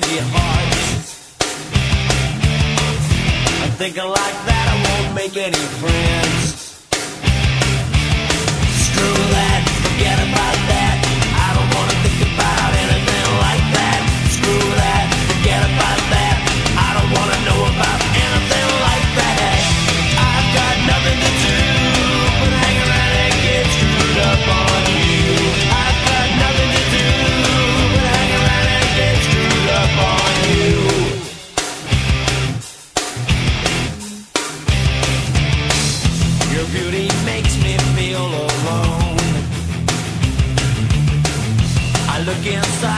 candy hearts. I'm thinking like that, I won't make any friends. beauty makes me feel alone. I look inside.